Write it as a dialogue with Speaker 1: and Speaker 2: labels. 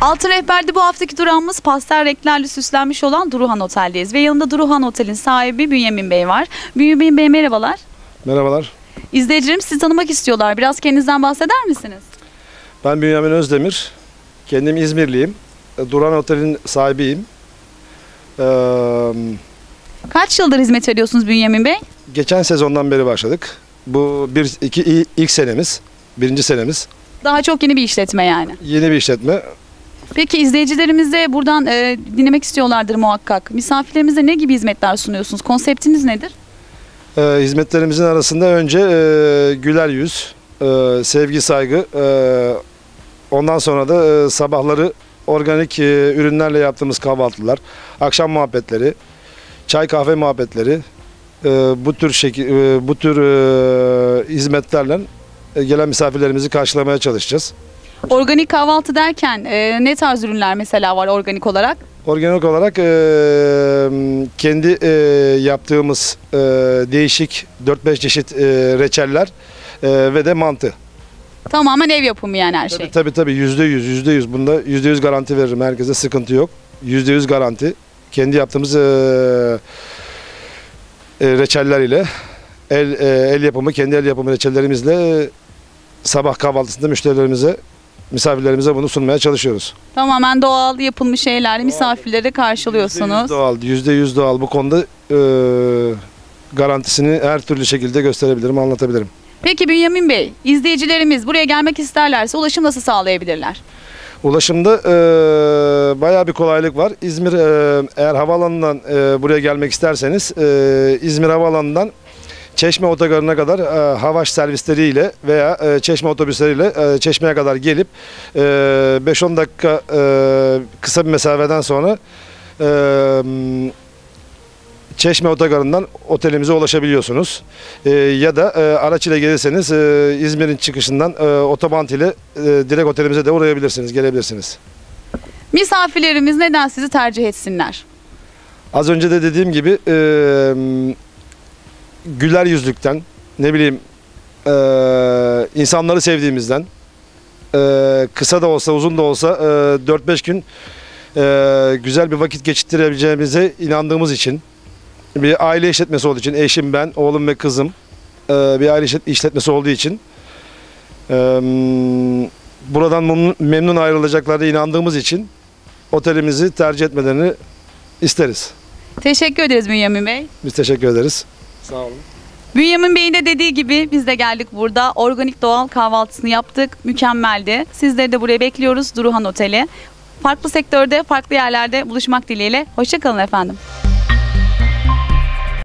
Speaker 1: Altın Rehber'de bu haftaki durağımız pastel renklerle süslenmiş olan Duruhan Otel'deyiz. Ve yanında Duruhan Otel'in sahibi Bünyamin Bey var. Bünyamin Bey merhabalar.
Speaker 2: Merhabalar.
Speaker 1: İzleyicilerim sizi tanımak istiyorlar. Biraz kendinizden bahseder misiniz?
Speaker 2: Ben Bünyamin Özdemir. Kendim İzmirliyim. E, Duran Otel'in sahibiyim. Ee,
Speaker 1: Kaç yıldır hizmet veriyorsunuz Bünyamin Bey?
Speaker 2: geçen sezondan beri başladık. Bu bir iki ilk senemiz, birinci senemiz.
Speaker 1: Daha çok yeni bir işletme yani.
Speaker 2: Yeni bir işletme.
Speaker 1: Peki izleyicilerimiz de buradan e, dinlemek istiyorlardır muhakkak. Misafirlerimize ne gibi hizmetler sunuyorsunuz? Konseptiniz nedir?
Speaker 2: Ee, hizmetlerimizin arasında önce e, güler yüz, e, sevgi, saygı. e, ondan sonra da e, sabahları organik e, ürünlerle yaptığımız kahvaltılar, akşam muhabbetleri, çay kahve muhabbetleri. e, bu tür şekil, e, bu tür e, hizmetlerle e, gelen misafirlerimizi karşılamaya çalışacağız.
Speaker 1: Organik kahvaltı derken e, ne tarz ürünler mesela var organik olarak?
Speaker 2: Organik olarak e, kendi e, yaptığımız e, değişik 4-5 çeşit e, reçeller e, ve de mantı.
Speaker 1: Tamamen ev yapımı yani her şey.
Speaker 2: Tabii tabii yüzde yüz yüzde yüz bunda yüzde yüz garanti veririm herkese sıkıntı yok. Yüzde yüz garanti. Kendi yaptığımız e, e, reçeller ile el e, el yapımı kendi el yapımı reçellerimizle sabah kahvaltısında müşterilerimize misafirlerimize bunu sunmaya çalışıyoruz.
Speaker 1: Tamamen doğal yapılmış şeylerle misafirleri
Speaker 2: %100
Speaker 1: karşılıyorsunuz.
Speaker 2: doğal, yüzde yüz doğal bu konuda e, garantisini her türlü şekilde gösterebilirim, anlatabilirim.
Speaker 1: Peki Bünyamin Bey, izleyicilerimiz buraya gelmek isterlerse ulaşım nasıl sağlayabilirler?
Speaker 2: Ulaşımda e, bayağı bir kolaylık var. İzmir e, eğer havaalanından e, buraya gelmek isterseniz e, İzmir havaalanından Çeşme otogarına kadar e, havaş servisleriyle veya e, Çeşme otobüsleriyle e, Çeşme'ye kadar gelip e, 5-10 dakika e, kısa bir mesafeden sonra e, Çeşme otogarından otelimize ulaşabiliyorsunuz. E, ya da e, araç ile gelirseniz e, İzmir'in çıkışından e, otobant ile e, direkt otelimize de uğrayabilirsiniz, gelebilirsiniz.
Speaker 1: Misafirlerimiz neden sizi tercih etsinler?
Speaker 2: Az önce de dediğim gibi e, güler yüzlükten, ne bileyim e, insanları sevdiğimizden, e, kısa da olsa uzun da olsa e, 4-5 gün e, güzel bir vakit geçirtebileceğimize inandığımız için, bir aile işletmesi olduğu için, eşim ben, oğlum ve kızım e, bir aile işlet- işletmesi olduğu için e, buradan memnun, memnun ayrılacaklarına inandığımız için otelimizi tercih etmelerini isteriz.
Speaker 1: Teşekkür ederiz Bünyamin Bey.
Speaker 2: Biz teşekkür ederiz. Sağ olun.
Speaker 1: Bünyamin Bey'in de dediği gibi biz de geldik burada. Organik doğal kahvaltısını yaptık. Mükemmeldi. Sizleri de buraya bekliyoruz Duruhan Oteli. Farklı sektörde, farklı yerlerde buluşmak dileğiyle. Hoşçakalın efendim.